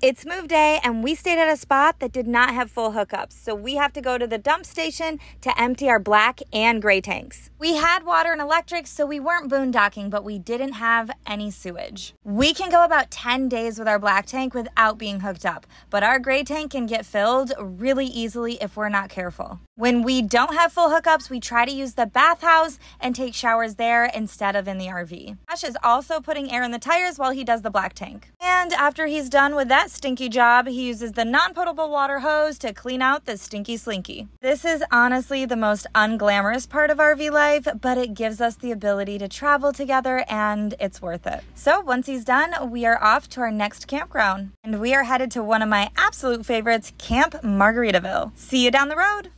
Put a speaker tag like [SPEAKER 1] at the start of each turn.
[SPEAKER 1] It's move day, and we stayed at a spot that did not have full hookups, so we have to go to the dump station to empty our black and gray tanks. We had water and electric, so we weren't boondocking, but we didn't have any sewage. We can go about 10 days with our black tank without being hooked up, but our gray tank can get filled really easily if we're not careful. When we don't have full hookups, we try to use the bathhouse and take showers there instead of in the RV. Ash is also putting air in the tires while he does the black tank. And after he's done with that stinky job, he uses the non potable water hose to clean out the stinky slinky. This is honestly the most unglamorous part of RV life, but it gives us the ability to travel together and it's worth it. So once he's done, we are off to our next campground. And we are headed to one of my absolute favorites, Camp Margaritaville. See you down the road.